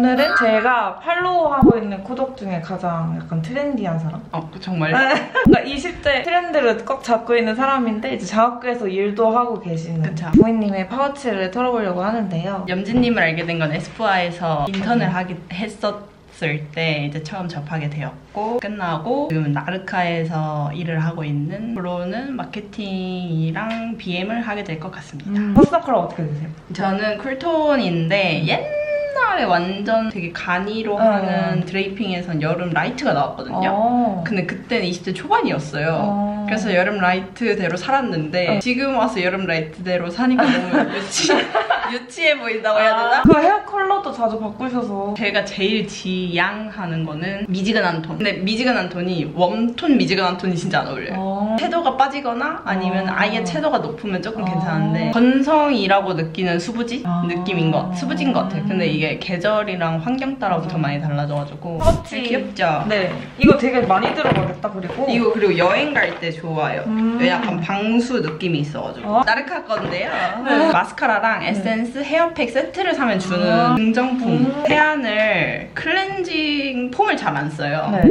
오늘은 제가 팔로우하고 있는 구독 중에 가장 약간 trendy한 사람? 어, 정말? 그러니까 20대 트렌드를 꼭 잡고 있는 사람인데 이제 장학교에서 일도 하고 계시는 그쵸. 부인님의 파우치를 털어보려고 하는데요. 염진님을 알게 된 건 에스쁘아에서 인턴을 하기 했었을 때 이제 처음 접하게 되었고 끝나고 지금 나르카에서 일을 하고 있는 프로는 마케팅이랑 BM을 하게 될 것 같습니다. 음, personal color 어떻게 되세요? 저는 cool tone인데 옛 날에 완전 되게 간이로 음. 하는 draping에선 여름 light가 나왔거든요. 어. 근데 그때는 20대 초반이었어요. 어. 그래서 여름 light대로 살았는데 어. 지금 와서 여름 light대로 사니까 너무 유치, 유치해 보인다고 해야 되나? 그 hair color도 자주 바꾸셔서 제가 제일 지양하는 거는 미지근한 톤. 근데 미지근한 톤이 warm tone 미지근한 톤이 진짜 안 어울려요. 어. 채도가 빠지거나 아니면 어. 아예 채도가 높으면 조금 어. 괜찮은데 건성이라고 느끼는 수부지 어. 느낌인 것 수부지인 것 같아요. 근데 이게 계절이랑 환경 따라부터 음. 많이 달라져가지고 파우치. 귀엽죠? 네 이거 되게 많이 들어가겠다 그리고 이거 그리고 여행 갈 때 좋아요. 음. 약간 방수 느낌이 있어가지고 어? 나르카 건데요. 네. 마스카라랑 에센스, 헤어팩 세트를 사면 주는 아. 증정품. 음. 세안을 클렌징 폼을 잘 안 써요. 네.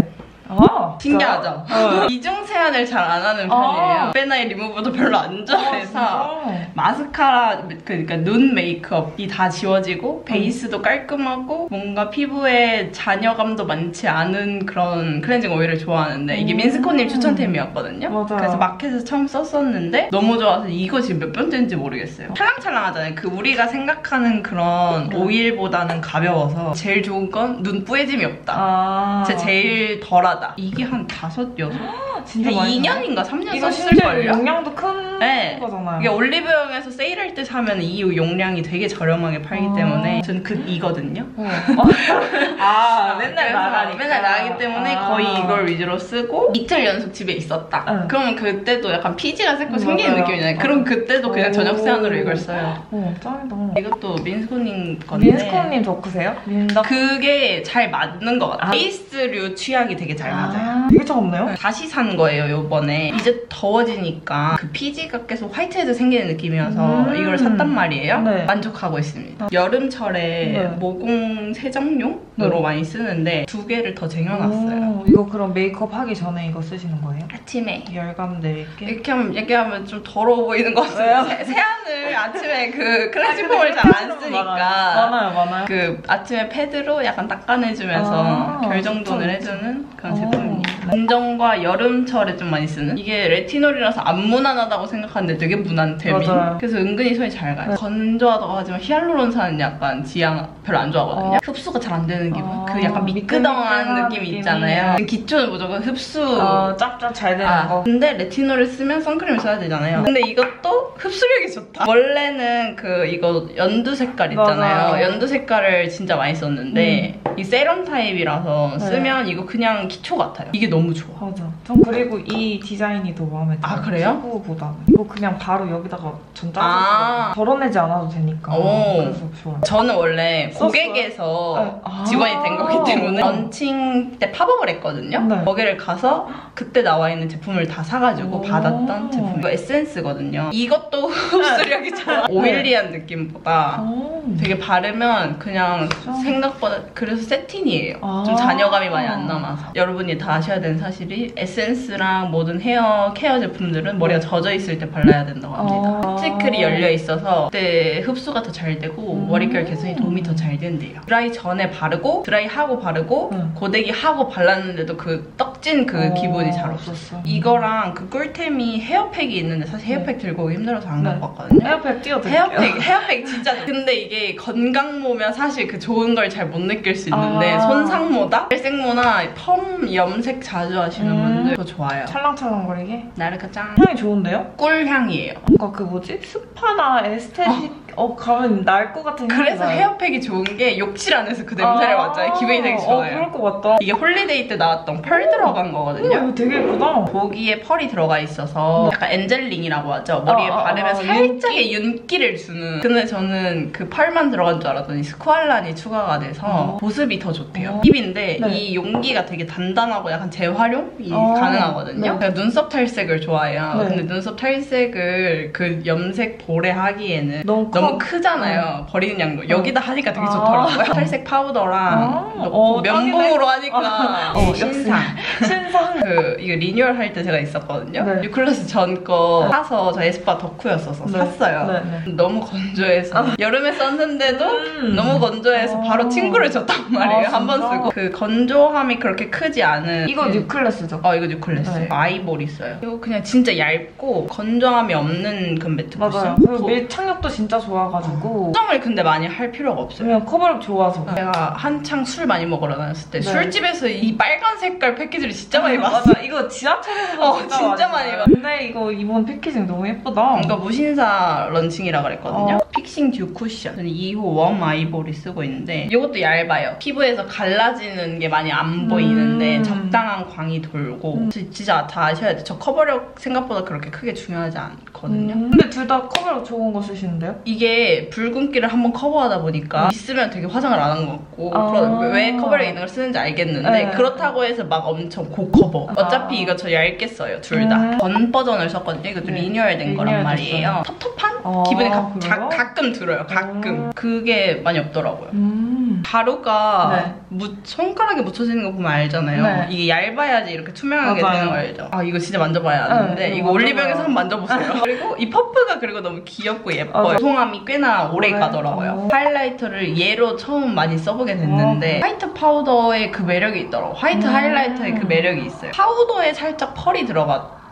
아 신기하죠? 어. 이중 세안을 잘 안 하는 아. 편이에요. 립앤아이 리무버도 별로 안 좋아해서 아, 마스카라 그러니까 눈 메이크업이 다 지워지고 베이스도 깔끔하고 뭔가 피부에 잔여감도 많지 않은 그런 클렌징 오일을 좋아하는데 이게 음. 민스코님 추천템이었거든요. 맞아요. 그래서 마켓에서 처음 썼었는데 너무 좋아서 이거 지금 몇 번째인지 모르겠어요. 찰랑찰랑하잖아요. 그 우리가 생각하는 그런 음. 오일보다는 가벼워서 제일 좋은 건 눈 뿌얘짐이 없다. 아제 제일 덜하 다. 이게 한 다섯 여섯? 진짜 한 많이 2년인가 3년 이거 실제로 썼을걸요? 용량도 큰 네. 거잖아요. 이게 올리브영에서 세일할 때 사면 이 용량이 되게 저렴하게 팔기 아. 때문에 저는 극이거든요. 어. 아, 맨날 나가니까. 맨날 나가기 때문에 아. 거의 이걸 위주로 쓰고 이틀 연속 집에 있었다. 응. 그러면 그때도 약간 피지가 새고 음, 생기는. 느낌이잖아요. 그럼 그때도 그냥 오. 저녁 세안으로 이걸 써요. 어, 짱이다. 이것도 민스코님 건데 민스코님 좋으세요? 민다. 그게 잘 맞는 것 같아요. 아. 베이스류 취향이 되게 잘 맞아요. 되게 차갑네요. 다시 산 거예요, 요번에. 이제 더워지니까 그 피지가 계속 화이트헤드 생기는 느낌이어서 음. 이걸 샀단 말이에요. 네. 만족하고 있습니다. 아. 여름철에 네. 모공 세정용으로 네. 많이 쓰는데 두 개를 더 쟁여놨어요. 오, 이거 그럼 메이크업 하기 전에 이거 쓰시는 거예요? 아침에. 열감 내릴게. 이렇게 하면, 이렇게 하면 좀 더러워 보이는 것? 같아요. 세- 세안을 아침에 그 클렌징 폼을 잘 안 쓰니까. 많아요, 많아요. 그 아침에 패드로 약간 닦아내주면서 아, 결 정돈을 좋다, 해주는 그런 오. 건정과 여름철에 좀 많이 쓰는 이게 레티놀이라서 안 무난하다고 생각하는데 되게 무난템이 맞아요. 그래서 은근히 손이 잘 가요. 네. 건조하다고 하지만 히알루론산은 약간 지향 별로 안 좋아하거든요. 어. 흡수가 잘 안 되는 기분. 아, 그 약간 미끄덩한 느낌 느낌 이. 있잖아요. 기초는 무조건 흡수 어, 짭짭 잘 되는 아, 거. 근데 레티놀을 쓰면 선크림을 써야 되잖아요. 네. 근데 이것도 흡수력이 좋다. 원래는 그 이거 연두 색깔 있잖아요. 맞아요. 연두 색깔을 진짜 많이 썼는데 이 세럼 타입이라서 네. 쓰면 이거 그냥 기초 같아요. 이게 너무 좋아. 맞아. 전 그리고 이 디자인이 더 마음에 들어요. 아, 그래요? 튜브보다는. 이거 그냥 바로 여기다가 전 짜서 아. 덜어내지 않아도 되니까. 오. 그래서 좋아요. 저는 원래 썼어요? 고객에서 아. 직원이 된 거기 때문에 아. 런칭 때 팝업을 했거든요. 네. 거기를 가서 그때 나와 있는 제품을 다 사가지고 오. 받았던 제품. 이거 에센스거든요. 이것도 흡수력이 좋아. oily한 느낌보다 오. 되게 바르면 그냥? 생각보다 그래서 satin이에요. 아. 좀 잔여감이 많이 안 남아서. 여러분이 다 아셔야 되는 사실이 에센스랑 모든 헤어 케어 제품들은 머리가 젖어 있을 때 발라야 된다고 합니다. 아. 큐티클이 열려 있어서 그때 흡수가 더 잘 되고 음. 머릿결 개선이 도움이 더 잘 된대요. 드라이 전에 바르고 드라이 하고 바르고 응. 고데기 하고 발랐는데도 그 떡진 그 어, 기분이 잘 없었어. 없었어. 이거랑 그 꿀템이 헤어팩이 있는데 사실 헤어팩 들고 오기 힘들어서 안 네. 갖고 왔거든요. 헤어팩 띄워드릴게요. 헤어팩, 헤어팩 진짜. 근데 이게 건강모면 사실 그 좋은 걸 잘 못 느낄 수 있는데 아. 손상모다? 탈색모나 펌 염색 자주 하시는 음. 분들 더 좋아요. 찰랑찰랑거리게. 나르카 짱. 향이 좋은데요? 꿀향이에요. 뭔가 그 뭐지? 스파나 에스테틱 어, 가면 날 것 같은 그래서 나요. 헤어팩이 좋은 게 욕실 안에서 그 냄새를 아. 맡아요. 기분이 되게 어, 좋아요. 그럴 것 같다. 이게 holiday 때 나왔던 펄 들어간 오, 거거든요. 이거 되게 예쁘다. 고기에 펄이 들어가 있어서 약간 angel ring이라고 하죠. 머리에 어, 어, 바르면 어, 살짝의 윤기 를 주는. 근데 저는 그 펄만 들어간 줄 알았더니 스쿠알란이 추가가 돼서 어. 보습이 더 좋대요. 어. 팁인데 네. 이 용기가 되게 단단하고 약간 재활용이 어. 가능하거든요. 네. 제가 눈썹 탈색을 좋아해요. 네. 근데 눈썹 탈색을 그 염색 볼에 하기에는 너무 너무 너무 크잖아요. 버리는 양도. 여기다 하니까 되게 아. 좋더라고요. 탈색 파우더랑 아. 넣고 어, 면봉으로 하니까 어, 어. 신상. 신상. 그 이거 리뉴얼 할 때 제가 있었거든요. 네. 뉴클래스 전 거 사서 저 에스파 덕후였어서 네. 샀어요. 네, 네. 너무 건조해서 여름에 썼는데도 음. 너무 건조해서 바로 아. 친구를 줬단 말이에요. 아, 한번 진짜? 쓰고 그 건조함이 그렇게 크지 않은 이거 그- 뉴클래스죠? 어 이거 뉴클래스 네. 아이볼 있어요. 이거 그냥 진짜 얇고 건조함이 없는 그 매트 맞아요. 그리고 밀착력도 진짜 좋아 가지고. 수정을 근데 많이 할 필요가 없어요. 그냥 커버력 좋아서. 제가 한창 술 많이 먹으러 다녔을 때 네. 술집에서 이 빨간 색깔 패키지를 진짜 많이 봤어요. 맞아. 이거 지하철에서 어, 진짜 많이 봐요. 봤- 근데 이거 이번 packaging 너무 예쁘다. 이거 무신사 런칭이라 그랬거든요. 어. 픽싱 듀 쿠션. 저는 2호 웜 아이보리 쓰고 있는데 이것도 얇아요. 피부에서 갈라지는 게 많이 안 보이는데 음. 적당한 광이 돌고 음. 지- 진짜 다 아셔야 돼요. 저 커버력 생각보다 그렇게 크게 중요하지 않거든요. 음. 근데 둘 다 커버력 좋은 거 쓰시는데요? 이게 붉은기를 한번 커버하다 보니까 있으면 되게 화장을 안 한 것 같고 아. 그런- 왜 커버력 있는 걸 쓰는지 알겠는데 네. 그렇다고 해서 막 엄청 고커버 아. 어차피 이거 저 얇게 써요 둘다 음. 전 버전을 썼거든요 이것도 네. 리뉴얼 된 거란 리뉴얼 말이에요 텁텁한 어, 기분이 가? 가, 가 끔 들어요 가끔 어. 그게 많이 없더라고요 음. 가루가 네. 무- 손가락에 묻혀지는 거 보면 알잖아요. 네. 이게 얇아야지 이렇게 투명하게 맞아요. 되는 거 알죠? 아 이거 진짜 만져봐야 하는데 네, 이거 이거 올리브영에서. 한번 만져보세요. 그리고 이 퍼프가 그리고 너무 귀엽고 예뻐요. 맞아. 보송함이 꽤나 오래 그래? 가더라고요. 어. 하이라이터를 얘로 처음 많이 써보게 됐는데 어. 화이트 파우더의 그 매력이 있더라고. 화이트 음. 하이라이터의 그 매력이 있어요. 파우더에 살짝 펄이 들어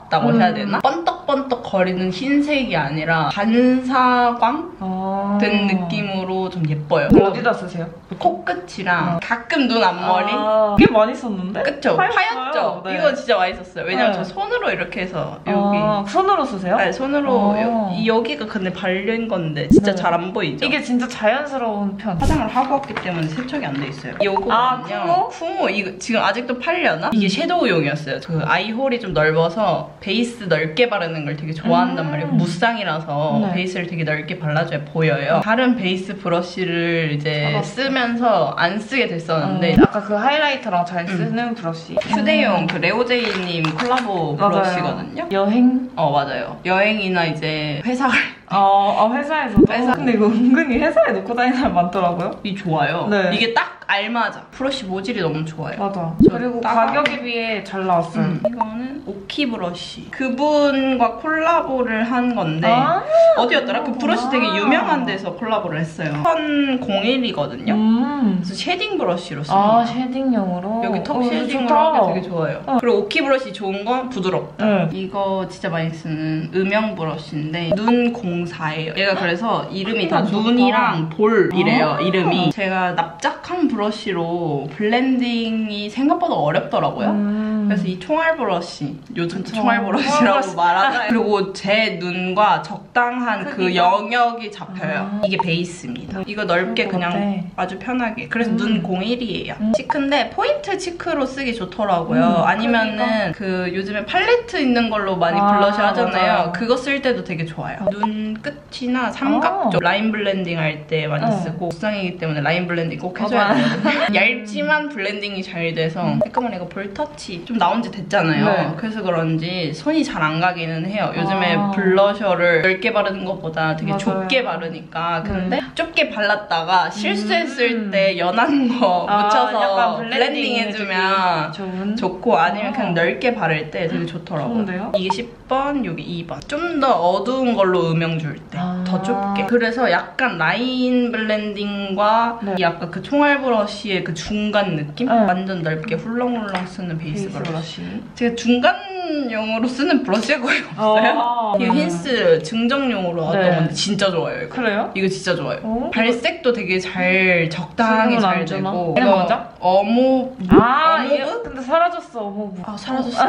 갔다고 음. 해야 되나? 번떡번떡 거리는 흰색이 아니라 반사광 아. 든 느낌으로 좀 예뻐요. 어디다 쓰세요? 코끝이랑 어. 가끔 눈 앞머리 아, 꽤 많이 썼는데? 그쵸? 하였죠? 네. 이거 진짜 많이 썼어요. 왜냐면 네. 저 손으로 이렇게 해서 여기 아, 손으로 쓰세요? 네, 손으로 어. 여, 이 여기가 근데 발린 건데 진짜 네. 잘안 보이죠? 이게 진짜 자연스러운 편. 화장을 하고 왔기 때문에 세척이 안 돼 있어요. 요거는요. 아, 쿠모? 쿠모 이거 지금 아직도 팔려나? 이게 섀도우용이었어요. 그 아이홀이 좀 넓어서 베이스 넓게 바르는 걸 되게 좋아한단 음. 말이에요. 무쌍이라서 네. 베이스를 되게 넓게 발라줘야 보여요. 다른 베이스 브러쉬를 이제 알았어. 쓰면서 안 쓰게 됐었는데 음, 아까 그 하이라이터랑 잘 쓰는 브러쉬. 휴대용 그 레오제이님 콜라보 맞아요. 브러쉬거든요. 여행? 어 맞아요. 여행이나 이제 회사 갈 어, 어, 회사에서도. 회사. 근데 이거 은근히 회사에 놓고 다니는 사람 많더라고요. 이 좋아요. 네. 이게 딱 알맞아. 브러쉬 모질이 너무 좋아요. 맞아. 저 그리고 가격에 비해 잘 나왔어요. 음, 이거는 오키 브러쉬. 그분과 콜라보를 한 건데 아, 어디였더라? 그 브러쉬 되게. 유명한 데서 콜라보를 했어요. 1001이거든요. 음. 그래서 쉐딩 브러쉬로 씁니다. 아, 쉐딩용으로. 여기 턱 어, 쉐딩으로. 하기 되게 좋아요. 어. 그리고 오키 브러쉬 좋은 건 부드럽다. 응. 이거 진짜 많이 쓰는 음영 브러쉬인데 눈 공 사예요. 얘가 그래서 이름이 다. 눈이랑 볼이래요. 아. 이름이 제가 납작한 브러쉬로 블렌딩이 생각보다 어렵더라고요. 음. 그래서 이 총알 브러쉬 요즘. 총알 브러쉬라고 브러쉬. 말하잖아요. 그리고 제 눈과 적당한 그? 영역이 잡혀요. 아. 이게 베이스입니다. 이거 넓게 것 그냥. 아주 편하게. 그래서 음. 눈 01이에요. 음. 치크인데 포인트 치크로 쓰기 좋더라고요. 음, 아니면은 그 요즘에 팔레트 있는 걸로 많이 아, 블러셔 하잖아요. 그거 쓸 때도 되게 좋아요. 눈 끝이나 삼각 아. 쪽 라인 블렌딩 할 때 많이 어. 쓰고 무쌍이기 때문에 라인 블렌딩 꼭 해줘야 맞아요. 되거든요. 얇지만 블렌딩이 잘 돼서 깔끔한 이거 볼터치 좀 나온 지 됐잖아요. 네. 그래서 그런지 손이 잘 안 가기는 해요. 요즘에 아. 블러셔를 넓게 바르는 것보다 되게 맞아요. 좁게 바르니까 네. 근데 좁게 발랐다가 실수했을 음. 때 연한 거 아, 묻혀서 약간 블렌딩 해주면 좋은. 좋고 아니면 그냥 아. 넓게 바를 때 되게 좋더라고요. 좋은데요? 이게 10번, 여기 2번. 좀 더 어두운 걸로 음영 줄 때더 아. 좁게. 그래서 약간 라인 블렌딩과 네. 이 약간 그 총알 브러쉬의 그 중간 느낌? 네. 완전 넓게 훌렁훌렁 쓰는 베이스, 베이스 브러쉬. 제가 중간용으로 쓰는 브러쉬가 거의 없어요. 아, 이거 네. 힌스 증정용으로 하던 네. 건데 진짜 좋아요. 이거. 그래요? 이거 진짜 좋아요. 어? 발색도 되게 잘 적당히 지금은 잘? 되고 이거? 어묵 아, 어묵? 근데 사라졌어. 어머. 아 사라졌어.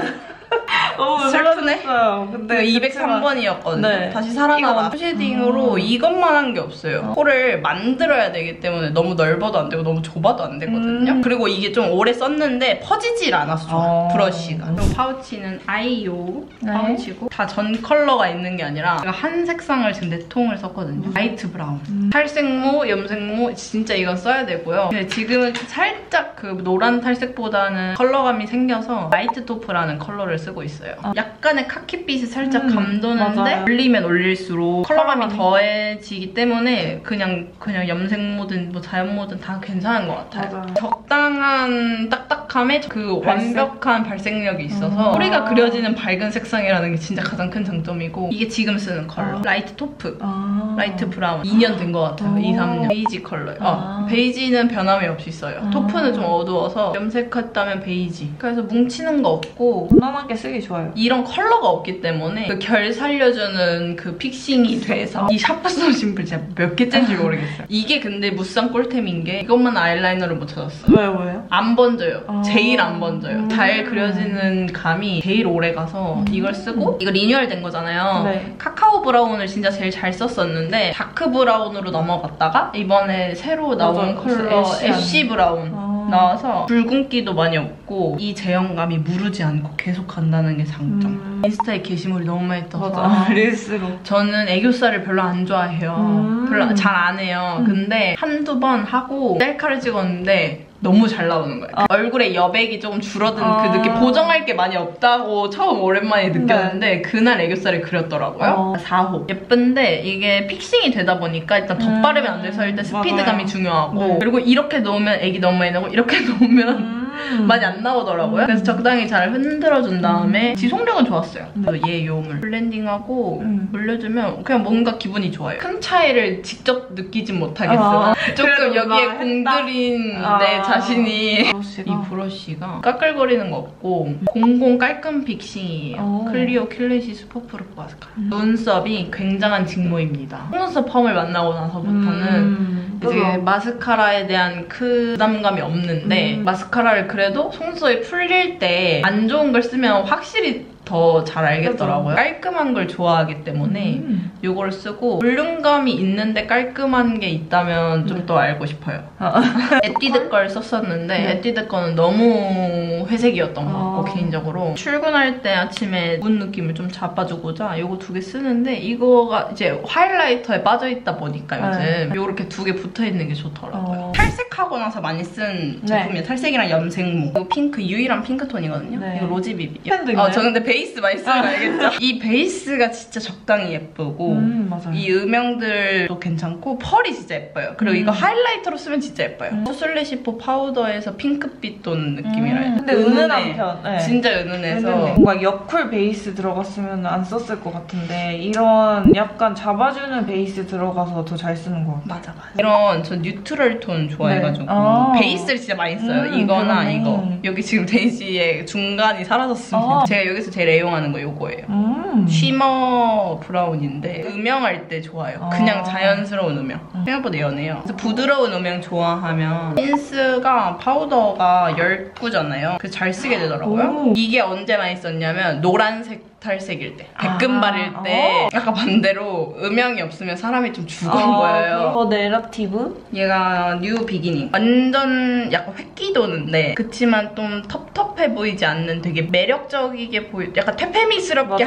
너무 슬프네. 사라졌어요. 근데 이거 그치만- 203번이었거든요. 네. 다시 살아나와. 이거- 쉐딩으로 음. 이것만 한 게 없어요. 어. 코를 만들어야 되기 때문에 너무 넓어도 안 되고 너무 좁아도 안 되거든요. 음. 그리고 이게 좀 오래 썼는데 퍼지질 좋아. 어. 브러쉬가. 그리고 파우치는 아이요 네. 파우치고 다 전 컬러가 있는 게 아니라 제가 한 색상을 지금 네 통을 썼거든요. 라이트 브라운. 음. 탈색모, 염색모 진짜 이건 써야 되고요. 근데 지금은 살짝 그 노란 탈색보다는 컬러감이 생겨서 라이트 토프라는 컬러를 걸 쓰고 있어요. 약간의 카키빛이 살짝 음, 감도는데 맞아요. 올리면 올릴수록 컬러감이 컬러감이. 더해지기 때문에 그냥 그냥 염색모든 뭐 자연모든 다 괜찮은 것 같아요. 맞아요. 적당한 딱딱함에 그 발색? 완벽한 발색력이 있어서 음. 뿌리가 그려지는 밝은 색상이라는 게 진짜 가장 큰 장점이고 이게 지금 쓰는 컬러 아. 라이트 토프 아. 라이트 브라운 2년 된 것 같아요. 오. 2, 3년. 베이지 컬러요. 아. 어, 베이지는 변함이 없이 써요. 아. 토프는 좀 어두워서 염색했다면 베이지. 그래서 뭉치는 거 없고 무난하게 쓰기 좋아요. 이런 컬러가 없기 때문에 그 결 살려주는 그 픽싱이 돼서 이 샤프스톤 심플 진짜 몇 개째인지 모르겠어요. 이게 근데 무쌍 꿀템인 게 이것만 아이라이너를 못 찾았어. 왜요, 왜요? 안 번져요. 아. 제일 안 번져요. 음. 잘 그려지는 감이 제일 오래 가서 이걸 쓰고 이거 리뉴얼 된 거잖아요. 네. 카카오 브라운을 진짜 제일 잘 썼었는데 다크 브라운으로 넘어갔다가 이번에 새로 나온 맞아요. 컬러 애쉬 브라운 아. 나와서 붉은기도 많이 없고 이 제형감이 무르지 않고 계속 간다는 게 장점. 음. 인스타에 게시물이 너무 많이 떠서 맞아. 릴스로. 저는 애교살을 별로 안 좋아해요. 음. 별로 잘 안 해요. 음. 근데 한두 번 하고 셀카를 찍었는데 너무 잘 나오는 거예요. 얼굴에 여백이 조금 줄어든 아. 그 느낌 보정할 게 많이 없다고 처음 오랜만에 느꼈는데 그날 애교살을 그렸더라고요. 어. 4호. 예쁜데 이게 픽싱이 되다 보니까 일단 음. 덧바르면 안 돼서 일단 스피드감이 맞아요. 중요하고 네. 그리고 이렇게 놓으면 액이 너무 많이 나고 이렇게 놓으면 음. 많이 안 나오더라고요. 그래서 적당히 잘 흔들어준 다음에 지속력은 좋았어요. 그래서 얘 요물 블렌딩하고 음. 올려주면 그냥 뭔가 기분이 좋아요. 큰 차이를 직접 느끼진 못하겠으나 아, 조금 여기에? 공들인 아. 내 자신이 브러쉬가. 이 브러쉬가 까끌거리는 거 없고 공공 깔끔 픽싱이에요. 오. 클리오 킬레시 슈퍼프루프 마스카라. 음. 눈썹이 굉장한 직모입니다. 속눈썹 펌을 만나고 나서부터는 음. 이제. 마스카라에 대한 그 부담감이 없는데 음. 마스카라를 그래도 속눈썹이 풀릴 때 안 좋은 걸 쓰면 확실히 더 잘 알겠더라고요. 깔끔한 걸 좋아하기 때문에 음. 이걸 쓰고 볼륨감이 있는데 깔끔한 게 있다면 좀 네. 더 알고 싶어요. 아. 에뛰드 걸 썼었는데 네. 에뛰드 거는 너무 회색이었던 것 같고 아. 개인적으로 출근할 때 아침에 문 느낌을 좀 잡아주고자 이거 두 개 쓰는데 이거가 이제 highlighter에 빠져있다 보니까 요즘 네. 이렇게 두 개 붙어있는 게 좋더라고요. 어. 탈색하고 나서 많이 쓴 네. 제품이에요. 탈색이랑 염색모. 이거 핑크 유일한 핑크톤이거든요. 네. 이거 로지비비. 어? 저 근데 베이 스 많이 쓰는 거 아. 알겠죠? 이 베이스가 진짜 적당히 예쁘고 음, 맞아요. 이 음영들도 괜찮고 펄이 진짜 예뻐요. 그리고 음. 이거 highlighter로 쓰면 진짜 예뻐요. 음. 수슬레시포 파우더에서 핑크빛 도는 느낌이라 음, 돼. 근데 은은한 편. 네. 진짜 은은해서 은은해. 뭔가 여쿨 베이스 들어갔으면 안 썼을 것 같은데 이런 약간 잡아주는 베이스 들어가서 더 잘 쓰는 것 같아요. 맞아 맞아. 이런 저 neutral 톤 좋아해가지고 네. 아. 베이스를 진짜 많이 써요. 음, 이거나 그러네. 이거. 여기 지금 데이지의 중간이 사라졌습니다. 아. 제가 여기서 제일 애용하는 거 이거예요. 음. shimmer brown인데 음영할 때 좋아요. 아. 그냥 자연스러운 음영. 음. 생각보다 연해요. 그래서 부드러운 음영 좋아하면 핀스가 파우더가 19잖아요. 그래서 잘 쓰게 되더라고요. 오. 이게 언제 많이 썼냐면 노란색 탈색일 때, 아. 백금 바를 때 어. 약간 반대로 음영이 없으면 사람이 좀 죽어 보여요. The Narrative? 얘가 New Beginning. 완전 약간 회끼 도는데 그치만 좀 텁텁해 보이지 않는 되게 매력적이게 보이 약간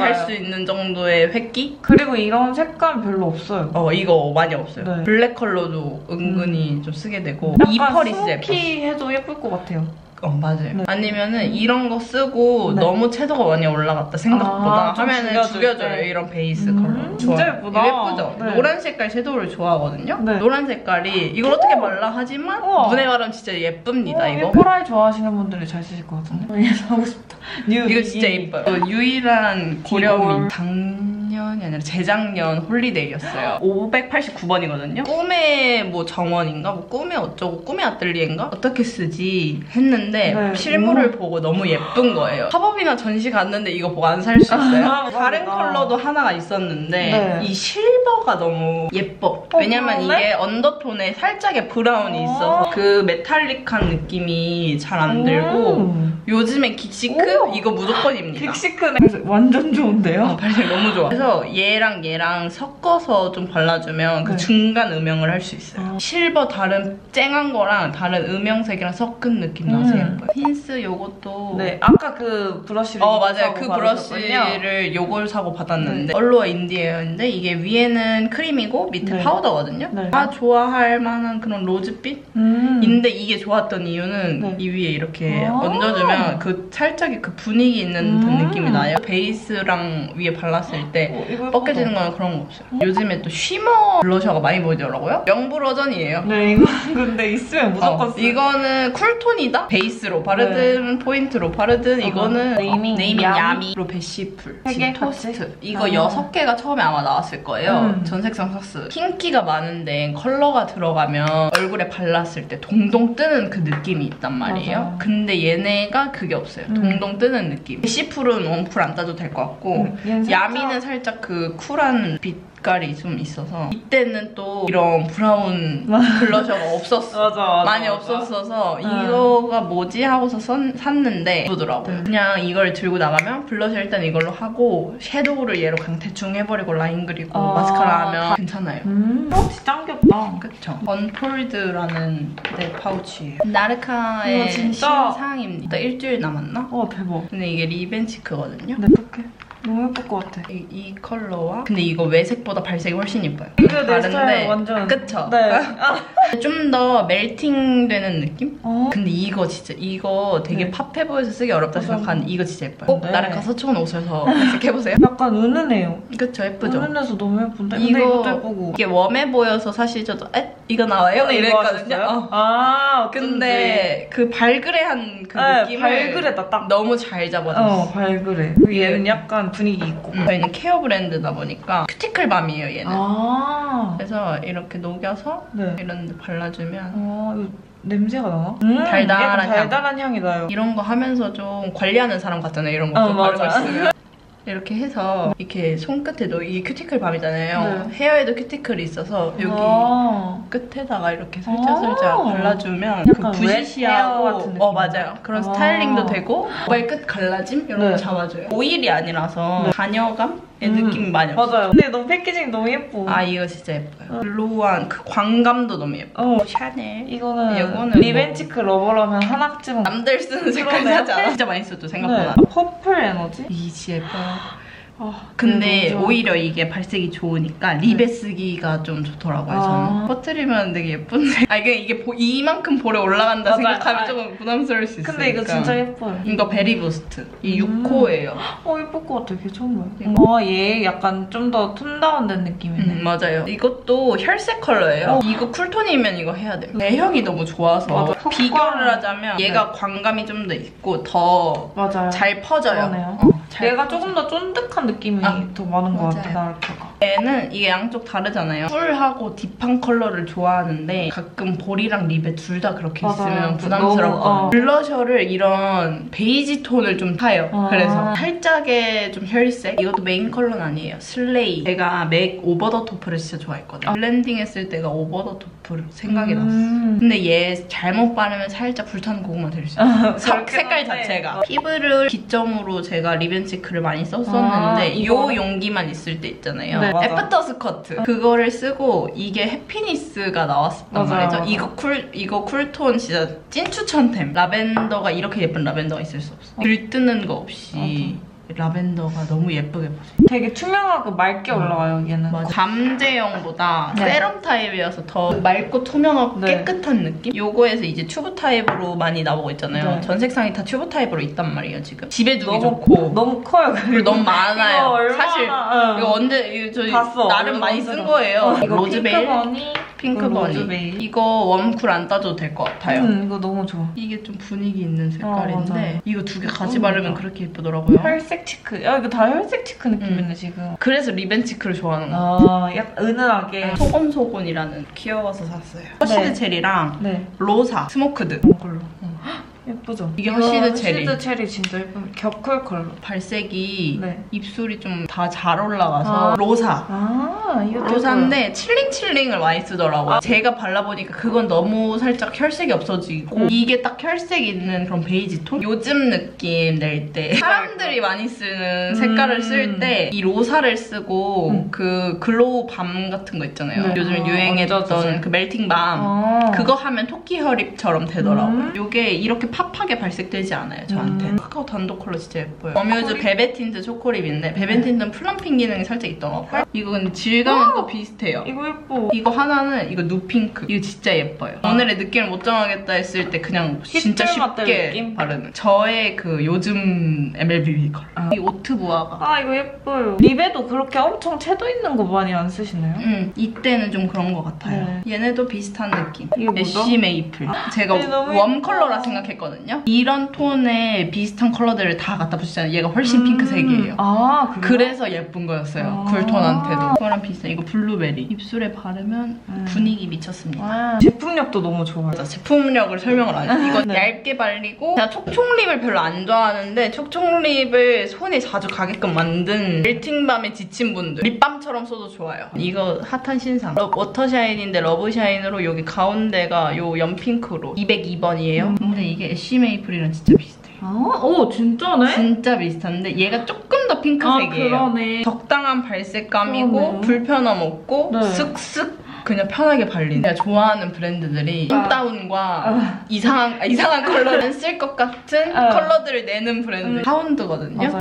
맞아요. 할수 있는 정도의 회끼? 그리고 이런 색감 별로 없어요. 어 이거 많이 없어요. 네. 블랙 컬러도 은근히 좀 쓰게 되고 이 펄이 진짜 예뻐. 해도 예쁠 것 같아요. 어 맞아요. 네. 아니면은 이런 거 쓰고 네. 너무 채도가 많이 올라갔다 생각보다 아, 좀 하면은 죽여줘요 때. 이런 베이스 음, 컬러. 진짜. 예쁘다. 이거 예쁘죠? 네. 노란 색깔 섀도우를 좋아하거든요. 네. 노란 색깔이 이걸 어떻게 발라 하지만 우와. 눈에 바르면 진짜 예쁩니다 어, 이거. coral 좋아하시는 분들이 잘 쓰실 것 같은데. 그래서 하고 싶다. 뉴 이거 진짜. 예뻐요. 그 유일한. 고렴이 작년이 아니라 재작년 holiday였어요. 589번이거든요. 꿈의 뭐 정원인가 뭐 꿈의 어쩌고 꿈의 아뜰리에인가 어떻게 쓰지 했는데 네. 실물을 보고 너무 예쁜 거예요. pop-up이나 전시 갔는데 이거 보고 안 살 수 있어요. 아, 다른. 컬러도 하나가 있었는데 네. 이 실버가 너무 예뻐. 어, 왜냐면 그러네? 이게 undertone에 살짝의 브라운이 어. 있어서 그 metallic한 느낌이 잘 안 들고 음. 요즘에 geek chic 오. 이거 무조건입니다. geek chic네. 완전 좋은데요? 아, 발색 너무 좋아. 그래서 얘랑 얘랑 섞어서 좀 발라주면 그 네. 중간 음영을 할 수 있어요. 아. 실버 다른 쨍한 거랑 다른 음영색이랑 섞은 느낌 나서 음. 예뻐요. 힌스 요것도 네, 아까 그 브러쉬를 어 맞아요 그. 브러쉬를 요걸 사고 받았는데 allure in the air인데 이게 위에는 크림이고 밑에 네. 파우더거든요 네. 다 좋아할 만한 그런 로즈빛 음. 인데 이게 좋았던 이유는 네. 이 위에 이렇게 아. 얹어주면 그 살짝의 그 분위기 있는 듯 음. 느낌이 나요 베이스랑 위에 발랐을 때 어, 이거 벗겨지는. 건 그런 거 없어요 요즘에 또 shimmer blusher가 많이 보이더라고요 영부 버전이에요 네, 이거 근데 있으면 무조건 어. 이거는 cool톤이다? 베이스로 바르든 포인트로 바르든 네. 맞아. 이거는 네이밍 네이밍 yummy. yummy 로 bashful 세 개? 토스트? 이거 아. 여섯 개가 처음에 아마 나왔을 거예요 음. 전색상 삭스 흰기가 많은데 컬러가 들어가면 얼굴에 발랐을 때 동동 뜨는 그 느낌이 있단 말이에요 맞아. 근데 얘네가 그게 없어요 음. 동동 뜨는 느낌 bashful은 warm cool 안 타도 될 것 같고 음, 얘는 살짝- yummy는 살짝 그 cool한 빛깔이 좀 있어서 이때는 또 이런 브라운 blusher가 없었어 맞아, 맞아. 많이 맞아. 없었어서 응. 이거가 뭐지 하고서 선- 샀는데 예쁘더라고요. 네. 그냥 이걸 들고 나가면 블러셔 일단 이걸로 하고 섀도우를 얘로 대충 해버리고 라인 그리고 아. 마스카라 하면 괜찮아요. 음, 파우치 짱 귀엽다. 그쵸. 언폴드라는 네 파우치예요. 나르카의 진짜? 신상입니다. 일주일 남았나? 어, 대박. 근데 이게 lip and cheek거든요. 네, 어떡해. 너무 예쁠 것 같아. 이, 이 컬러와 근데 이거 외색보다 발색이 훨씬 예뻐요. 이거 내 스타일 완전. 그쵸? 네. 아. 좀더 멜팅 되는 느낌? 어. 근데 이거 진짜 이거 되게 네. 팝해 보여서 쓰기 어렵다 맞아. 생각하는 이거 진짜 예뻐요. 꼭 네. 나랑 가서 처음 오셔서 검색해보세요. 약간 은은해요. 그쵸 예쁘죠? 은은해서 너무 예쁜데? 이거 이것도 예쁘고. 이게 웜해 보여서 사실 저도 에? 이거 나와요? 이랬거든요. 하셨어요? 어. 아, 어쩐지. 근데 그 발그레한 그 네, 느낌을 발그레다, 딱. 너무 잘 잡아줬어. 어, 발그레. 얘는 약간 분위기 있고. 음, 저희는 케어 브랜드다 보니까 큐티클 밤이에요 얘는. 아. 그래서 이렇게 녹여서 네. 이런 데 발라주면 어, 이거 냄새가 나나? 음, 달달한 달달한 향이 나요. 이런 거 하면서 좀 관리하는 사람 같잖아요. 이런 어, 거좀 바르고 맞아. 있으면. 이렇게 해서 이렇게 손끝에도 이게 큐티클 balm이잖아요. 네. 헤어에도 큐티클이 있어서 여기 아. 끝에다가 이렇게 살짝 아. 살짝 발라주면 그 부시시하고 같은 느낌. 어 맞아요. 그런 아. 스타일링도 되고 모발 끝 갈라짐 이런 네. 거 잡아줘요. 오일이 아니라서 네. 잔여감의 음, 느낌이 많이 없어요. 맞아요. 근데 너무 packaging 너무 예뻐. 아 이거 진짜 예뻐요. 어. glow한 그 광감도 너무 예뻐. 어. 샤넬. 이거는, 이거는 lip and cheek lover라면 하나쯤은 남들 쓰는 색깔. 사자. 진짜 많이 썼죠 생각보다. 네. 아, purple energy? 이 진짜 예뻐요. 아, 근데 좋아. 오히려 이게 발색이 좋으니까 립에 쓰기가 좀 좋더라고요 아. 저는 퍼뜨리면 되게 예쁜데 아 이게 이게 보- 이만큼 볼에 올라간다 맞아. 생각하면 아. 조금 부담스러울 수 있어요 근데 이거 진짜 예뻐요. 이거 berry boost 이 음. 6호예요 어, 예쁠 것 같아. 걔 처음 봐요. 아, 얘 약간 좀 더 tone down된 느낌이네. 음, 맞아요 이것도 혈색 컬러예요 어. 이거 cool톤이면 이거 해야 돼요 제형이 너무 좋아서 맞아. 비교를 하자면 네. 얘가 광감이 좀 더 있고 더. 잘 퍼져요. 어, 잘 얘가. 조금 더 쫀득한 느낌이 아, 더 많은 것 같아, 맞아요. 나르카가. 얘는 이게 양쪽 다르잖아요. 쿨하고 deep한 컬러를 좋아하는데 가끔 볼이랑 lip에 둘 다 그렇게 맞아요. 있으면 부담스럽거든요. 어. 블러셔를 이런 베이지 톤을 좀 타요. 아. 그래서 살짝의 좀 혈색. 이것도 메인 컬러는 아니에요. 슬레이. 제가 맥 오버 더 토프를 진짜 좋아했거든요. 블렌딩 했을 때가 오버 더 토프 생각이 났어. 음. 근데 얘 잘못 바르면 살짝 불타는 고구마 될 수 있어요. 색- 색깔. 자체가. 어. 피부를 기점으로 제가 리벤치크를 많이 썼었는데 아, 요 이거를? 용기만 있을 때 있잖아요. 네, 맞아. 애프터 스커트. 그거를 쓰고 이게 해피니스가 나왔었단 맞아요, 말이죠. 맞아. 이거 쿨 이거 쿨톤 진짜 찐 추천템. 라벤더가 이렇게 예쁜 라벤더가 있을 수 없어. 들뜨는 거 없이 라벤더가 너무 예쁘게 보세요. 되게 투명하고 맑게 올라와요, 얘는. 맞아. 밤 제형보다 네. 세럼 타입이어서 더 맑고 투명하고 네. 깨끗한 느낌? 요거에서 이제 튜브 타입으로 많이 나오고 있잖아요. 네. 전 색상이 다 튜브 타입으로 있단 말이에요, 지금. 집에 두기 너무, 좋고. 너무 커요, 그리고 너무 많아요. 이거 얼마나, 사실 응. 이거 언제 이거 저희 봤어. 나름 많이. 쓴 거예요. 어, 이거 로즈베일, 핑크버니, 핑크 이거 warm cool 안 따줘도 될 것 같아요. 음, 이거 너무 좋아. 이게 좀 분위기 있는 색깔인데 맞아요. 이거 두 개 같이 너무 바르면. 그렇게 예쁘더라고요. 혈색 cheek. 야, 이거 다 혈색 cheek 느낌이네, 지금. 그래서 리벤 치크를 좋아하는 거. 아, 약간 은은하게. 소곤소곤이라는 귀여워서 샀어요. 허시드 네. 체리랑 네. 로사, 스모크드. 이걸로. 예쁘죠? 이게 시드 체리. 시드 체리 진짜 예쁜 격쿨 컬러. 발색이 네. 입술이 좀 다 잘 올라가서 아. 로사. 아, 이거 로사인데 칠링칠링을 많이 쓰더라고요. 제가 발라보니까 그건 너무 살짝 혈색이 없어지고 음. 이게 딱 혈색 있는 그런 베이지 톤? 요즘 느낌 낼 때 사람들이 많이 쓰는 색깔을 음. 쓸때 이 로사를 쓰고 음. 그 glow balm 같은 거 있잖아요. 네. 요즘에 아, 유행했던. 그 melting balm. 아. 그거 하면 토끼 혈입처럼 되더라고요. 음. 이게 이렇게 pop하게 발색되지 않아요, 저한테. 음. 카카오 단독 컬러 진짜 예뻐요. 어뮤즈 초콜릿? 베베 틴트 초코립인데 베베 틴트는 plumping 기능이 살짝 있더라고요. 근데 질감은 또 비슷해요. 이거 예뻐. 이거 하나는 이거 누핑크. 이거 진짜 예뻐요. 오늘의 느낌을 못 정하겠다 했을 때 그냥 진짜 쉽게? 바르는. 저의 그 요즘 MLB 컬러. 아. 이 오트부아가. 아, 이거 예뻐요. lip에도 그렇게 엄청 채도 있는 거 많이 안 쓰시나요? 음, 이때는 좀 그런 것 같아요. 얘네도 비슷한 느낌. 이게 뭐죠? 애쉬 메이플. 제가 warm. 컬러라 생각했거든요. 이런 톤의 비슷한 컬러들을 다 갖다 붙이잖아요. 얘가 훨씬 핑크색이에요. 아? 그래서 예쁜 거였어요. 아. 쿨톤한테도. 그거랑 비슷해. 이거 블루베리. 입술에 바르면 음. 분위기 미쳤습니다. 아, 제품력도 너무 좋아요. 맞아, 제품력을 설명을 안 해. 이건 네. 얇게 발리고 제가 촉촉lip을 별로 안 좋아하는데 촉촉lip을 손에 자주 가게끔 만든 melting balm에 지친 분들 립밤처럼 써도 좋아요. 이거 핫한 신상. 러- 워터샤인인데 러브샤인으로 여기 가운데가 요 연핑크로 202번이에요. 근데 이게 애쉬 메이플이랑 진짜 비슷해요. 아, 오, 진짜네? 진짜 비슷한데 얘가 조금 더 핑크색이에요. 아, 그러네. 적당한 발색감이고 그러네요. 불편함 없고 네. 쓱쓱 그냥 편하게 발리는 내가 좋아하는 브랜드들이 아. 톤다운과 아. 이상한 아, 이상한 컬러는 쓸 것 같은 아. 컬러들을 내는 브랜드 음. 파운드거든요. 맞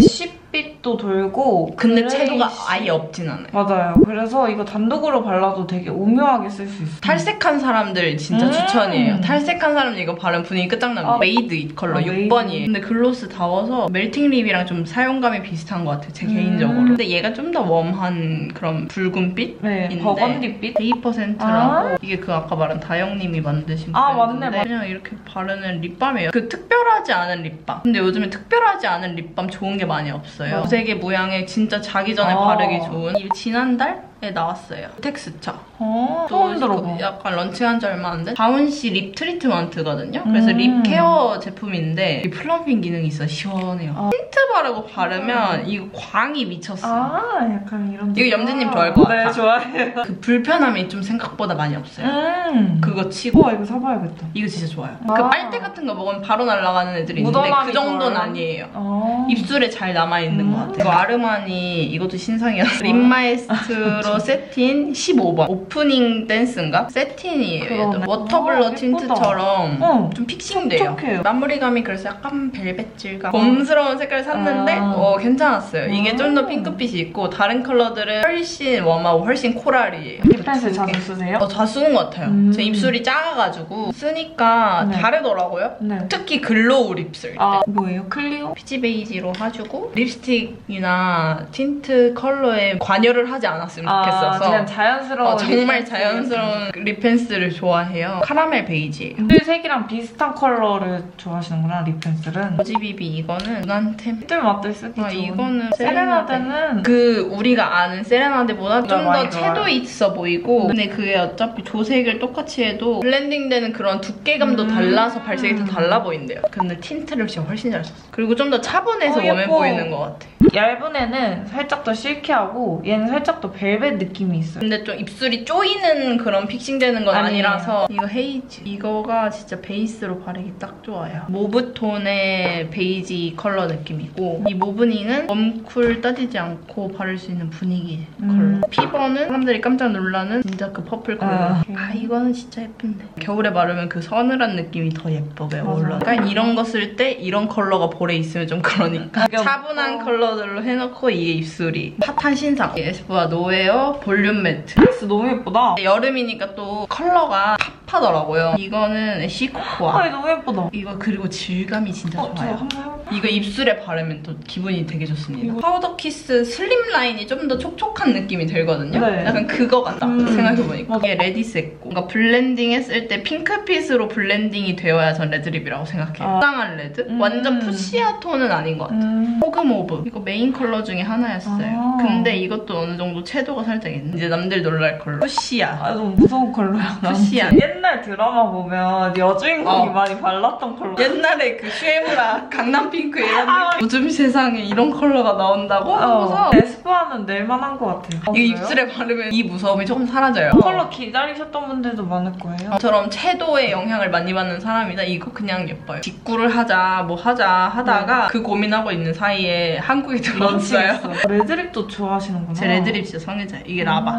아. 10빛도 돌고 근데. 채도가 아예 없진 않아요. 맞아요. 그래서 이거 단독으로 발라도 되게 오묘하게 쓸 수 있어요. 탈색한 사람들 진짜 음. 추천이에요. 탈색한 사람들 이거 바르면 분위기 끝장납니다. 아. 메이드 이 컬러 아, 6번이에요. 근데 글로스 다워서 melting lip이랑 좀 사용감이 비슷한 것 같아요. 제 음. 개인적으로. 근데 얘가 좀 더 warm한 그런 붉은빛? 네, 버건디빛? 2%라고 아. 이게 그 아까 말한 다영님이 만드신 아, 맞네, 맞- 그냥 이렇게 바르는 립밤이에요 그 특별하지 않은 립밤 근데 요즘에 특별하지 않은 립밤 좋은 게 많이 없어요 맞아. 무색의 모양의 진짜 자기 전에 아. 바르기 좋은 이 지난달에 나왔어요 텍스처 어, 또 처음 들어봐. 약간 launching한 지 얼마 안 된? 다운씨 립 트리트먼트거든요. 그래서 음. lip care 제품인데 이 plumping 기능이 있어 시원해요. 아. 틴트 바르고 바르면 이거 광이 미쳤어. 아, 약간 이런. 이거 염지님 좋아할 것 같아. 네, 좋아해요. 그 불편함이 좀 생각보다 많이 없어요. 음. 그거 치고 우와, 이거 사봐야겠다. 이거 진짜 좋아요. 아. 그 빨대 같은 거 먹으면 바로 날아가는 애들이 있는데 그 정도는 좋아요? 아니에요. 어. 입술에 잘 남아있는 음. 것 같아요. 이거 아르마니 이것도 신상이었어. 립마에스트로 새틴 15번. 오프닝 댄스인가? 새틴이에요. 얘도. 워터블러 어, 틴트처럼 어. 좀 fixing돼요. 촉촉해요. 마무리감이 그래서 약간 벨벳 질감. 봄스러운 색깔 샀는데 아. 어, 괜찮았어요. 이게 아. 좀더 핑크빛이 있고 다른 컬러들은 훨씬 warm하고 훨씬 코랄이에요. lip pencil. 자주 쓰세요? 어, 다 쓰는 것 같아요. 음. 제 입술이 작아가지고 쓰니까 네. 다르더라고요. 네. 특히 glow lip 쓸 때. 아, 뭐예요? 클리오? 피지 베이지로 해주고 립스틱이나 틴트 컬러에 관여를 하지 않았으면 아, 좋겠어서 그냥 자연스러운. 어, 정말 lip pencil. 자연스러운 lip pencil을 좋아해요. 카라멜 베이지예요. lip 색이랑 비슷한 컬러를 좋아하시는구나, lip pencil은. 버지비비 이거는 무난템. 뜰 맛들 쓰기 아 좋은. 이거는 세레나데는 그 우리가 아는 세레나데보다 좀더 많이 채도. 있어 보이고 근데 그게 어차피 조색을 똑같이 해도 blending되는 그런 두께감도 음. 달라서 발색이 다 달라 보인대요 근데 틴트를 진짜 훨씬 잘 썼어 그리고 좀 더 차분해서 어, 웜해 예뻐. 보이는 것 같아 얇은 애는 살짝 더 silky하고 얘는 살짝 더 벨벳 느낌이 있어요. 근데 좀 입술이 쪼이는 그런 fixing되는 건 아니에요. 아니라서 이거 헤이즈 이거가 진짜 베이스로 바르기 딱 좋아요 mauve톤의 베이지 컬러 느낌이고 이 모브닝은 warm cool 따지지 않고 바를 수 있는 분위기 음. 컬러 피버는 사람들이 깜짝 놀라는 진짜 그 purple 컬러 아. 아, 이거는 진짜 예쁜데 겨울에 바르면 그 서늘한 느낌이 더 예쁘게 맞아. 올라 그러니까 이런 거 쓸 때 이런 컬러가 볼에 있으면 좀 그러니까. 차분한 컬러들로 해놓고 이게 입술이 핫한 신상 에스쁘아 노웨어 볼륨 매트 드레스 너무 예쁘다. 여름이니까 또 컬러가 pop하더라고요. 이거는 아, 시코코아. 이거 너무 예쁘다. 이거 그리고 질감이 진짜 어, 저 좋아요. 이거 입술에 바르면 또 기분이 되게 좋습니다. 파우더 키스 슬림 라인이 좀 더 촉촉한 느낌이 들거든요. 네. 약간 그거 같다 음. 생각해보니까. 이게 reddish했고 뭔가 blending 했을 때 핑크빛으로 blending이 되어야 전 red lip이라고 생각해요. 아. 적당한 red? 음. 완전 fuchsia 톤은 아닌 것 같아요. 음. 호그모브 이거 메인 컬러 중에 하나였어요. 아. 근데 이것도 어느 정도 채도가 살짝 있는 이제 남들 놀랄 컬러. fuchsia. 아, 너무 무서운 컬러야. fuchsia. 옛날 드라마 보면 여주인공이 어. 많이 발랐던 컬러. 옛날에 그 슈에무라 강남핑크 이런 느낌 요즘 세상에 이런 컬러가 나온다고 하고서 어, 에스쁘아는 낼만한 것 같아요. 어, 그래요? 입술에 바르면 이 무서움이 조금 사라져요 컬러 기다리셨던 분들도 많을 거예요. 저처럼 채도에 영향을 많이 받는 사람이다 이거 그냥 예뻐요 직구를 하자 뭐 하자 하다가 그 고민하고 있는 사이에 한국에 들어왔어요 런칭했어. red lip도 좋아하시는구나. 제 red lip 진짜 성애자예요 이게 라바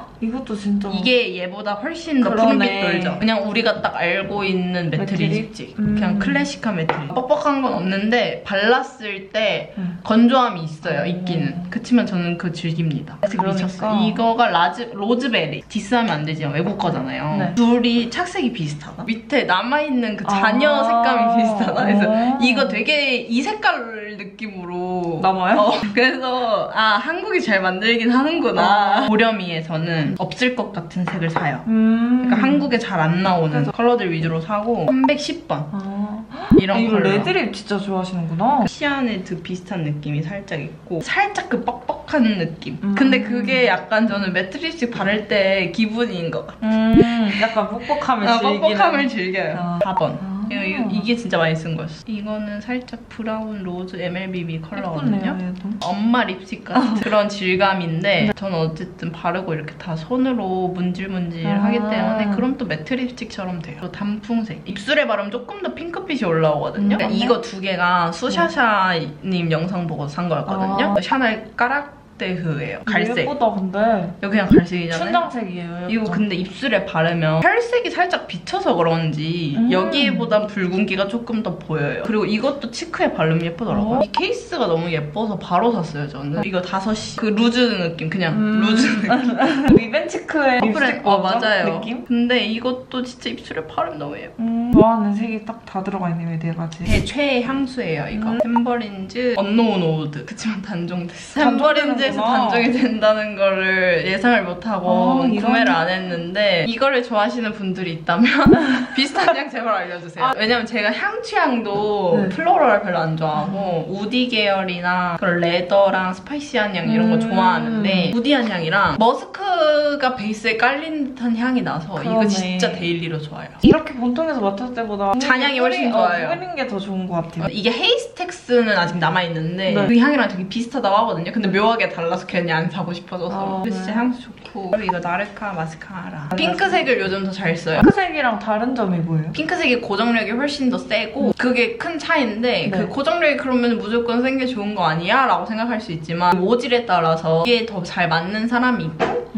어. 이것도 진짜. 이게 얘보다 훨씬 더. 푸른빛 돌죠. 그냥 우리가 딱 알고 있는? 립스틱. 음. 그냥 클래식한 matte lip. 뻑뻑한 건 없는데 발랐을 때 음. 건조함이 있어요. 음. 있기는. 그치만 저는 그거 즐깁니다. 그러니까. 미쳤어요. 이거가 라즈, 로즈베리. 디스하면 안 되지만 외국 거잖아요. 네. 둘이 착색이 비슷하다. 밑에 남아있는 그 잔여 아. 색감이 비슷하다. 그래서 어. 이거 되게 이 색깔 느낌으로 남아요? 어, 그래서 아 한국이 잘 만들긴 하는구나. 어. 보렴이에서는 없을 것 같은 색을 사요. 음. 그러니까 한국에 잘 안 나오는 그래서- 컬러들 위주로 사고 310번 아. 이런 아, 이거 컬러. red lip 진짜 좋아하시는구나. 시아네드 비슷한 느낌이 살짝 있고 살짝 그 뻑뻑한 느낌. 음. 근데 그게 약간 저는 matte 립스틱 바를 때 기분인 것 같아요. 음. 약간 뻑뻑함을 아, 즐기는. 뻑뻑함을 즐겨요. 아. 4번. 아. 이거- 이게 진짜 많이 쓴 거였어. 이거는 살짝 brown rose MLBB 컬러거든요. 예쁘네요. 엄마 립스틱 같은 그런 질감인데 저는 어쨌든 바르고 이렇게 다 손으로 문질문질 아. 하기 때문에 그럼 또 matte 립스틱처럼 돼요. 또 단풍색. 입술에 바르면 조금 더 핑크빛이 올라오거든요. 음, 그러니까. 이거 두 개가 수샤샤님 영상 보고 산 거였거든요. 아. 샤넬 까락 데흐예요. 갈색. 예쁘다 근데. 이거 그냥 갈색이잖아요. 춘장색이에요. 이거 예쁘죠? 근데 입술에 바르면 혈색이 살짝 비쳐서 그런지 음. 여기보단 붉은기가 조금 더 보여요. 그리고 이것도 cheek에 바르면 예쁘더라고요. 어? 이 케이스가 너무 예뻐서 바로 샀어요, 저는. 이거 5시. 그 루즈 느낌, 그냥 음. 루즈 느낌. 리벤치크의 그래, 립스틱 어, 맞아요. 느낌? 근데 이것도 진짜 입술에 바르면 너무 예뻐. 음. 좋아하는 색이 딱 다 들어가 있네요, 네 가지. 제 최애 향수예요, 이거. 음. 탬버린즈 언노운 오드. 그치만 단종됐어. 탬버린즈에서 단종이 된다는 거를 예상을 못하고 아, 이런- 구매를 안 했는데 이거를 좋아하시는 분들이 있다면 비슷한 향 제발 알려주세요. 아. 왜냐면 제가 향 취향도 네. floral 별로 안 좋아하고 woody 계열이나 그런 leather랑 spicy한 향 이런 거 음. 좋아하는데 woody한 향이랑 머스크가 베이스에 깔린 듯한 향이 나서 이거 그러네. 진짜 daily로 좋아요. 이렇게 본통에서 맡 았을 때보다 잔향이 훨씬 뿌리- 좋아요. 어, 뿌리는 게더 좋은 것 같아요. 이게 헤이스텍스는 아직 남아있는데 네. 그 향이랑 되게 비슷하다고 하거든요. 근데 묘하게 달라서 괜히 안 사고 싶어져서. 아, 근데 진짜 네. 향수 좋고. 그리고 이거 나르카 마스카라. 핑크색을 요즘 더 잘 써요. 핑크색이랑 다른 점이 뭐예요? 핑크색이 고정력이 훨씬 더 세고 그게 큰 차이인데 네. 그 고정력이 그러면 무조건 센 게 좋은 거 아니야? 라고 생각할 수 있지만 모질에 따라서 이게 더 잘 맞는 사람이 있고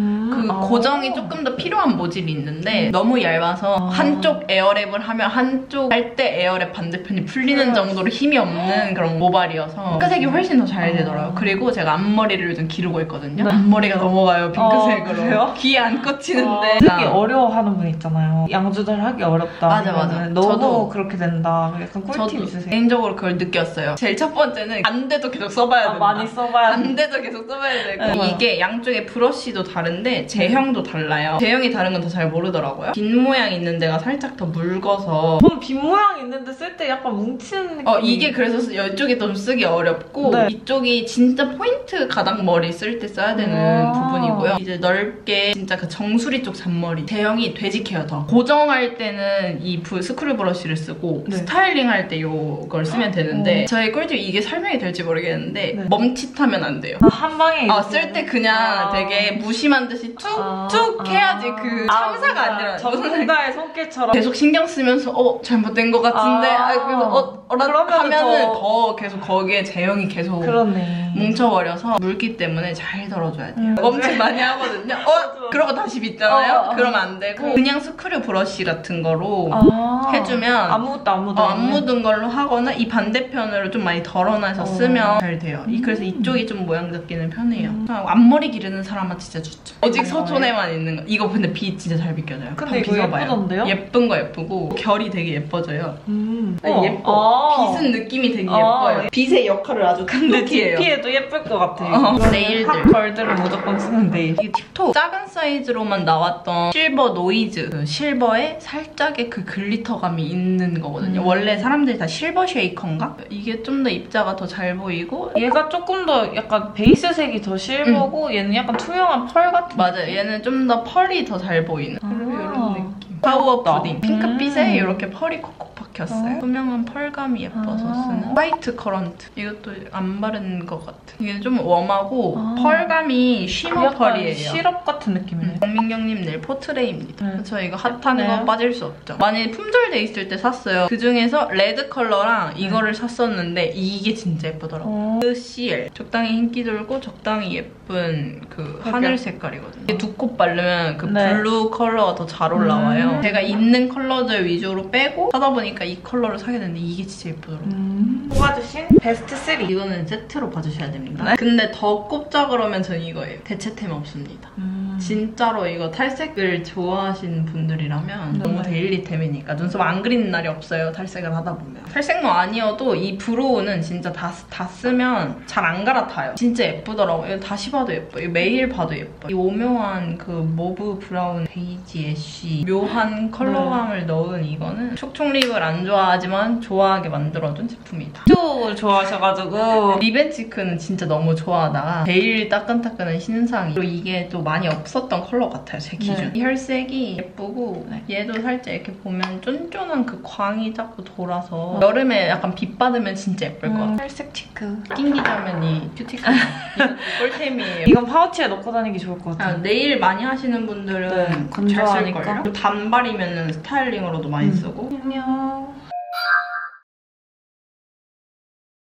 그 아. 고정이 조금 더 필요한 모질이 있는데 너무 얇아서 아. 한쪽 에어랩을 하면 한쪽 할 때 에어랩 반대편이 풀리는 음. 정도로 힘이 없는 그런 모발이어서 핑크색이 훨씬 더 잘 되더라고요. 아. 그리고 제가 앞머리를 요즘 기르고 있거든요. 네. 앞머리가 넘어가요 어, 핑크색으로. 그래요? 귀에 안 꽂히는데. 되게 어려워하는 분 있잖아요. 양조절 하기 어렵다. 맞아, 맞아. 너무 저도- 그렇게 된다. 약간 꿀팁 저도 있으세요? 개인적으로 그걸 느꼈어요. 제일 첫 번째는 안 돼도 계속 써봐야 아, 된다. 많이 써봐야 돼. 안 돼도 계속 써봐야 되고 네. 이게 양쪽에 브러쉬도 다른데 제형도 달라요. 제형이 다른 건 더 잘 모르더라고요. 빈 모양 있는 데가 살짝 더 묽어서 저는 빈 모양 있는데 쓸 때 약간 뭉치는 느낌. 어 이게 그래서 쓰- 이쪽이 좀 쓰기 어렵고 네. 이쪽이 진짜 포인트 가닥 머리 쓸 때 써야 되는 아. 부분이고요. 이제 넓게 진짜 그 정수리 쪽 잔머리 제형이 되직해요 더. 고정할 때는 이 부- 스크류 브러쉬를 쓰고 네. 스타일링 할 때 이걸 쓰면 되는데 어. 저희 꿀팁 이게 설명이 될지 모르겠는데 네. 멈칫하면 안 돼요. 아, 한 방에 아, 이렇게 쓸때 그냥 아. 되게 무심한 듯이 툭툭 아. 해야지 그 참사가 뭔가 아 니라 전문가의 손길처럼 계속 신경 쓰면서 어 잘못된 것 같은데 아. 아, 그래서 어 어라 하면은 더- 더... 계속 거기에 제형이 계속 그러네. 뭉쳐버려서 물기 때문에 잘 덜어줘야 돼요. 음. 멈칫 많이 하거든요. 어. 그러고 다시 빗잖아요. 어, 어. 그러면 안 되고 그냥 스크류 브러쉬 같은 거로 아. 해주면 아무것도 안 묻어. 어, 안 묻은 걸로 하거나 이 반대편으로 좀 많이 덜어놔서 어. 쓰면 잘 돼요. 이- 그래서 이쪽이 좀 모양 잡기는 편해요. 그냥 앞머리 기르는 사람은 진짜 좋죠. 오직 서촌에만 있는 거. 이거 근데 빗 진짜 잘 비껴져요. 근데 이거 빗어봐요. 예쁘던데요? 예쁜 거 예쁘고 결이 되게 예뻐져요. 음. 아니, 우와. 예뻐. 아. 빗은 느낌이 되게 아. 예뻐요. 빗의 역할을 아주 근데 톡톡히해요. DP에도 예쁠 것 같아요. 어, 네일들. hot girl들은 무조건 쓰는 네일. 이게 팁톡 작은 사이 즈로만 나왔던 실버 노이즈 그 실버에 살짝의 그 glitter감이 있는 거거든요. 음. 원래 사람들이 다 실버 쉐이커인가? 이게 좀 더 입자가 더 잘 보이고 얘가 조금 더 약간 베이스 색이 더 실버고 얘는 약간 투명한 펄 같은 맞아요. 얘는 좀 더 펄이 더 잘 보이는 아. 그리고 이런 느낌. 파우어 귀엽다. 푸딩. 핑크빛에 음. 이렇게 펄이 콕콕 박혔어요. 어. 투명한 펄감이 예뻐서 아. 쓰는 화이트 커런트. 이것도 안 바른 것 같아. 이게 좀 웜하고 아. 펄감이 shimmer 약간 펄이에요. 시럽 같은 느낌이네. 정민경님 네 포트레이입니다. 네. 그렇죠. 이거 핫한 거 예쁘네요. 빠질 수 없죠. 많이 품절돼 있을 때 샀어요. 그 중에서 레드 컬러랑 이거를 샀었는데 이게 진짜 예쁘더라고. 요 어. 그 CL 적당히 윤기 돌고 적당히 예쁜 그. 하늘 색깔이거든요. 이게 두콧 바르면 그 네. 블루 컬러가 더 잘 올라와요. 음. 제가 있는 컬러들 위주로 빼고 하다 보니까 이 컬러를 사게 됐는데 이게 진짜 예쁘더라고요. 음. 뽑아주신 베스트 3. 이거는 세트로 봐주셔야 됩니다. 근데 더 꼽자 그러면 저는 이거예요. 대체템 없습니다. 음. 진짜로 이거 탈색을 좋아하시는 분들이라면 네. 너무 daily템이니까 눈썹 안 그리는 날이 없어요 탈색을 하다 보면. 탈색모 아니어도 이 brow는 진짜 다, 다 쓰면 잘 안 갈아타요. 진짜 예쁘더라고요. 이거 다시 봐도 예뻐. 이거 매일 봐도 예뻐. 이 오묘한 그 mauve 브라운 베이지 ash 묘한 컬러감을 넣은 이거는 촉촉 lip을 안 좋아하지만 좋아하게 만들어준 제품이다. 또 좋아하셔가지고 lip and cheek는 진짜 너무 좋아하다가 제일 따끈따끈한 신상이. 그리고 이게 또 많이 없 었던 컬러 같아요 제 기준 네. 이 혈색이 예쁘고 네. 얘도 살짝 이렇게 보면 쫀쫀한 그 광이 자꾸 돌아서 여름에 약간 빛 받으면 진짜 예쁠 것 같아요 탈색 cheek. 낑기자면 이 큐티클 꿀템이에요 이건 파우치에 넣고 다니기 좋을 것 아, 같아요. 네일 많이 하시는 분들은 네, 건조하니까. 단발이면 스타일링으로도 많이 음. 쓰고 안녕.